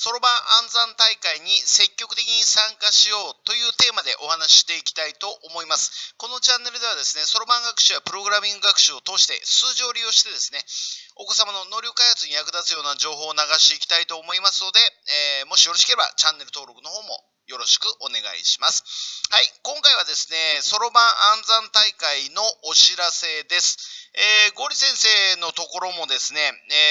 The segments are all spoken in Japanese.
そろばん暗算大会に積極的に参加しようというテーマでお話ししていきたいと思います。このチャンネルではですね、そろばん学習やプログラミング学習を通して数字を利用してですね、お子様の能力開発に役立つような情報を流していきたいと思いますので、えー、もしよろしければチャンネル登録の方もよろしくお願いします。はい、今回はですね、そろばん暗算大会のお知らせです。えー、ゴリ先生のところもですね、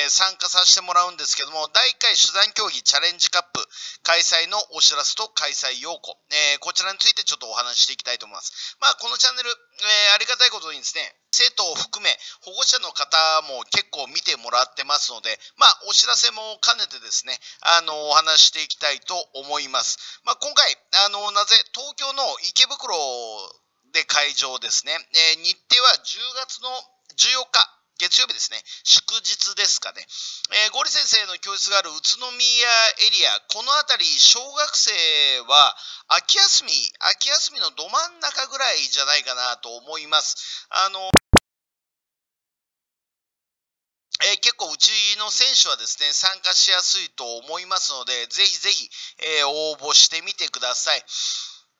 えー、参加させてもらうんですけども、第1回手段競技チャレンジカップ開催のお知らせと開催要項、えー、こちらについてちょっとお話ししていきたいと思います。まあ、このチャンネル、えありがたいことにですね、生徒を含め保護者の方も結構見てもらってますので、まあ、お知らせも兼ねてですね、あの、お話していきたいと思います。まあ、今回、あの、なぜ東京の池袋で会場ですね、え日程は10月の14日、月曜日ですね、祝日ですかね、えー、ゴリ先生の教室がある宇都宮エリア、この辺り、小学生は秋休み、秋休みのど真ん中ぐらいじゃないかなと思います。あのえー、結構うちの選手はですね、参加しやすいと思いますので、ぜひぜひ、えー、応募してみてください。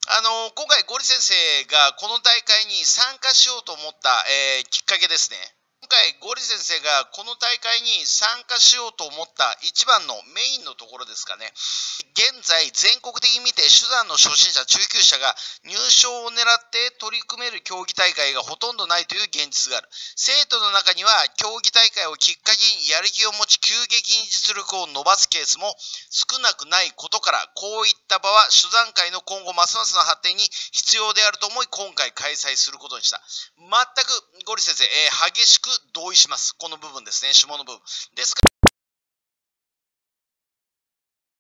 あの今回、ゴリ先生がこの大会に参加しようと思った、えー、きっかけですね。今回、ゴリ先生がこの大会に参加しようと思った一番のメインのところですかね。現在、全国的に見て手段の初心者、中級者が入賞を狙って取り組める競技大会がほとんどないという現実がある。生徒の中には競技大会をきっかけにやる気を持ち急激に実力を伸ばすケースも少なくないことから、こういった場は手段会の今後ますますの発展に必要であると思い、今回開催することにした。全くゴリ先生、えー、激しく同意します。この部分ですね、下の部分。ですから、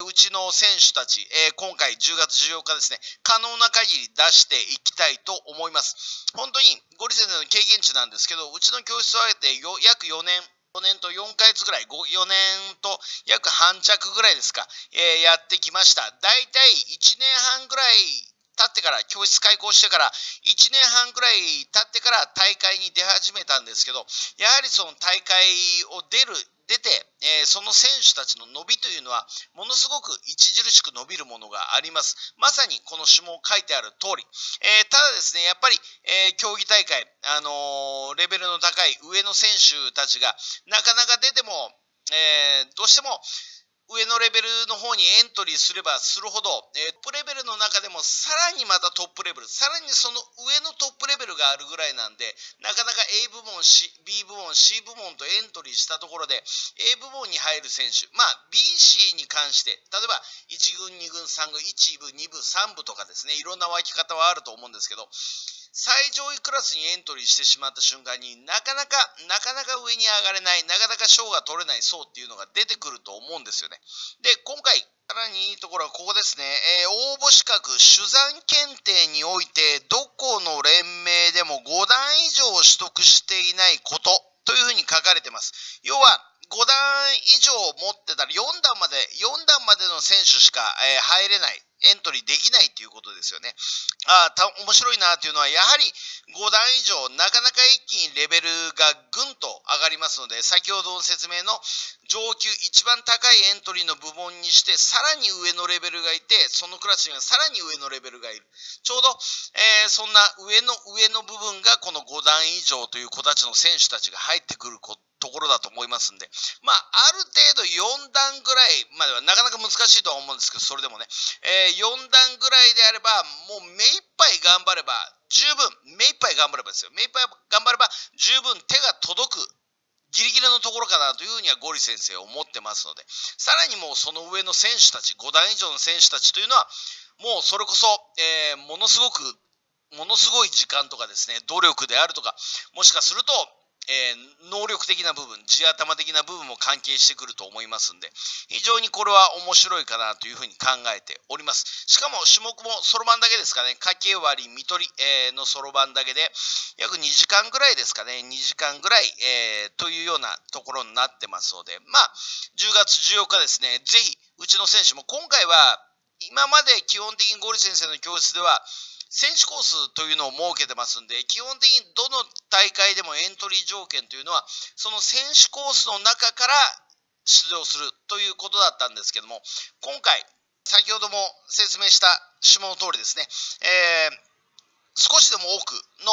うちの選手たち、えー、今回10月14日ですね、可能な限り出していきたいと思います。本当にゴリ先生の経験値なんですけど、うちの教室を挙げて約4年、4年と4ヶ月ぐらい、4年と約半着ぐらいですか、えー、やってきました。だいたい1年半ぐらい経ってから、教室開校してから、1年半くらい経ってから大会に出始めたんですけど、やはりその大会を出る、出て、えー、その選手たちの伸びというのは、ものすごく著しく伸びるものがあります。まさにこの種目書いてある通り。えー、ただですね、やっぱり、えー、競技大会、あのレベルの高い上の選手たちが、なかなか出ても、えどうしても、上のレベルの方にエントリーすればするほど、えー、トップレベルの中でもさらにまたトップレベル、さらにその上のトップレベルがあるぐらいなんで、なかなか A 部門、C、B 部門、C 部門とエントリーしたところで、A 部門に入る選手、まあ BC に関して、例えば1軍、2軍、3軍、1部、2部、3部とかですね、いろんな分け方はあると思うんですけど、最上位クラスにエントリーしてしまった瞬間になかなかなかなか上に上がれないなかなか賞が取れない層っていうのが出てくると思うんですよね。で今回さらにいいところはここですね、えー、応募資格手段検定においてどこの連盟でも5段以上取得していないことというふうに書かれてます。要は5段以上持ってたら4段まで4段までの選手しか、えー、入れない。エントリーできないということですよね。あた面白いなというのは、やはり5段以上、なかなか一気にレベルがぐんと上がりますので、先ほどの説明の上級、一番高いエントリーの部門にして、さらに上のレベルがいて、そのクラスにはさらに上のレベルがいる。ちょうど、えー、そんな上の上の部分がこの5段以上という子たちの選手たちが入ってくることところだと思いますんで、まあ、ある程度4段ぐらいまではなかなか難しいとは思うんですけど、それでもね、えー、4段ぐらいであれば、もう目いっぱい頑張れば、十分、目いっぱい頑張ればですよ。目いっぱい頑張れば、十分手が届く。ギリギリのところかなというふうにはゴリ先生は思ってますので、さらにもうその上の選手たち、5段以上の選手たちというのは、もうそれこそ、えー、ものすごくものすごい時間とかですね、努力であるとか、もしかすると、えー、能力的な部分、地頭的な部分も関係してくると思いますんで、非常にこれは面白いかなというふうに考えております。しかも種目もそろばんだけですかね、掛け割り、見取り、えー、のそろばんだけで、約2時間ぐらいですかね、2時間ぐらい、えー、というようなところになってますので、まあ、10月14日ですね、ぜひ、うちの選手も今回は、今まで基本的にゴリ先生の教室では、選手コースというのを設けてますんで、基本的にどの大会でもエントリー条件というのは、その選手コースの中から出場するということだったんですけども、今回、先ほども説明した下の通りですね、えー少しでも多くの、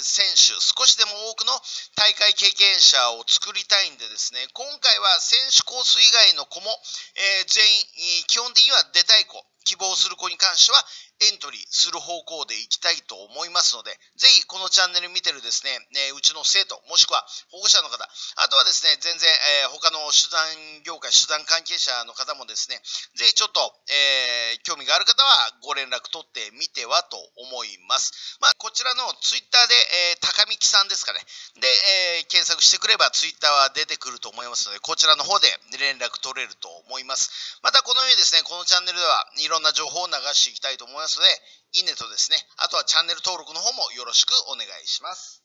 えー、選手、少しでも多くの大会経験者を作りたいんでですね、今回は選手コース以外の子も、えー、全員、基本的には出たい子、希望する子に関してはエントリーする方向でいきたいと思いますので、ぜひこのチャンネル見てるですね、えうちの生徒、もしくは保護者の方、あとはですね、全然、えー、他の手段業界、手段関係者の方もですね、ぜひちょっと、えー、興味がある方はご連絡取ってみてはと思います。まあ、こちらのツイッターで、えー、高見木さんですかね、で、えー、検索してくればツイッターは出てくると思いますので、こちらの方で連絡取れると思います。またこのようにですね、このチャンネルではいろんな情報を流していきたいと思いますので、いいねとですね、あとはチャンネル登録の方もよろしくお願いします。